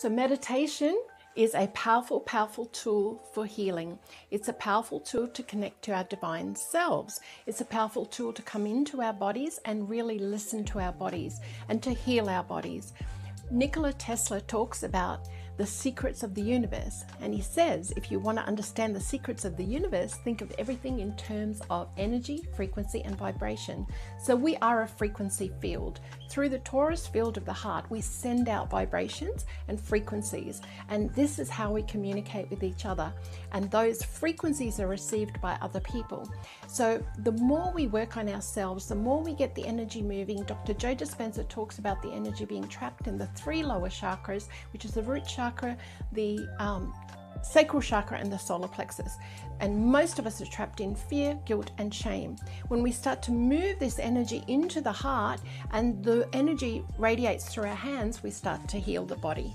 So, meditation is a powerful, powerful tool for healing. It's a powerful tool to connect to our divine selves. It's a powerful tool to come into our bodies and really listen to our bodies and to heal our bodies. Nikola Tesla talks about the secrets of the universe. And he says if you want to understand the secrets of the universe, think of everything in terms of energy, frequency, and vibration. So we are a frequency field. Through the torus field of the heart, we send out vibrations and frequencies. And this is how we communicate with each other. And those frequencies are received by other people. So the more we work on ourselves, the more we get the energy moving. Dr. Joe Dispenza talks about the energy being trapped in the three lower chakras, which is the root chakra chakra, the um, sacral chakra, and the solar plexus. And most of us are trapped in fear, guilt, and shame. When we start to move this energy into the heart and the energy radiates through our hands, we start to heal the body.